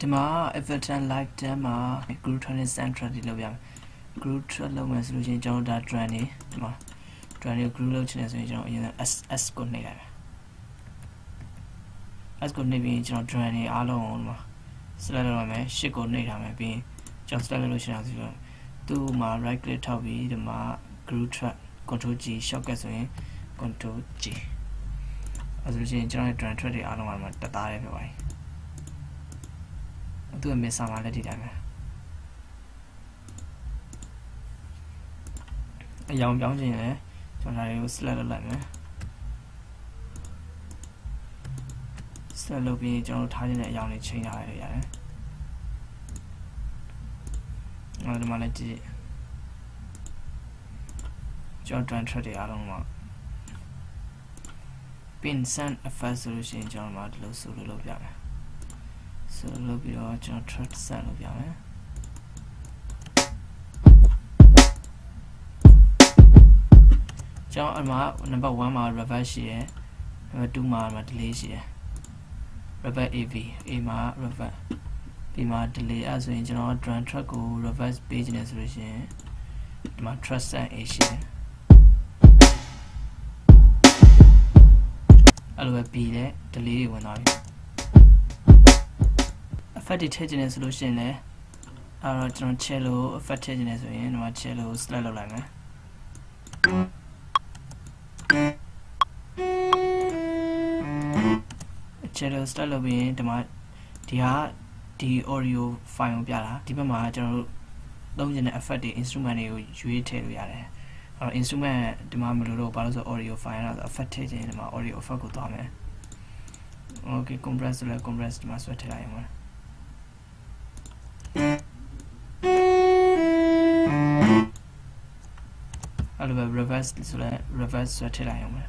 ဒီမှာ Everton Live တန်းမှာ group training center ဒီလုပ်ရမယ် group train လုပ်မယ်ဆိုလို့ရှိရင်ကျွန်တော်ဒါ train နေဒီမှာ train ကို group လုပ်ချင်တယ်ဆိုရင်ကျွန်တော်အရင် S S ကိုနှိပ်လိုက်မယ် S ကိုနှိပ်ပြီးကျွန်တော် train နေအားလုံးကိုဒီမှာ select လုပ်ရမယ်ရှစ်ကိုနှိပ်ထားမယ်ပြီးရင်ကျွန်တော် select လုပ်လို့ရှိရင်ဆိုတော့သူ့မှာ right click ထောက်ပြီးဒီမှာ group track control G shortcut ဆိုရင် control G အဲဆိုလို့ရှိရင်ကျွန်တော်ရဲ့ train track တွေအားလုံးကဒီမှာတသားရဲဖြစ်ပါတယ် သူ့အမေဆာမှာလည်းဒီတိုင်းပဲအယောင်ပြောင်းခြင်းလည်းကျွန်တော်ဒါတွေကို select လုပ်လိုက်မယ် select လုပ်ပြီးကျွန်တော်ထားခြင်းတဲ့အယောင်တွေချိန်ထားရရတယ်အဲဒီမှာလည်းကြည့်ကျွန်တော် trend track တွေအားလုံးမှာ pin send effect ဆိုလို့ရှိရင်ကျွန်တော်မှာဒီလိုဆိုလို့လုပ်ပြမယ် ဆိုလုပ်ပြီးတော့ကျွန်တော် thread set လုပ်ပြမယ်ကျွန်တော်အမှ number 1မှာ reverse ရှိရယ် number 2မှာ delay ရှိရယ် reverse AV A မှာ reverse B မှာ delay အဲဆိုရင်ကျွန်တော် drum track ကို reverse ပေးခြင်းနဲ့ဆိုလို့ရှိရင်ဒီမှာ track set A ရှိတယ်အဲ့လိုပဲ B နဲ့ delay တွေဝင်သွားပြီ effect တွေထည့်ခြင်းနဲ့ဆိုလို့ရှိရင်လည်းအဲ့တော့ကျွန်တော် cello effect ထည့်ခြင်းနဲ့ဆိုရင်ဒီမှာ cello select လုပ်လိုက်မယ် cello select လုပ်ပြီးရင်ဒီမှာဒီဟာဒီ audio file ကိုပြတာဒီဘက်မှာကျွန်တော်တို့သုံးခြင်းတဲ့ effect တွေ instrument တွေကိုရွေးထည့်လို့ရတယ်အဲ့တော့ instrument ဒီမှာမလို့တော့ဘာလို့ဆို audio file တော့ effect ထည့်ခြင်းဒီမှာ audio effect ကိုသွားမယ် okay compress ဆိုလဲ compress ဒီမှာဆွဲထည့်လိုက်ရမှာ အဲ့လိုပဲ reverse ဆိုလဲ reverse ဆွဲထည့်လိုက်ရမှာ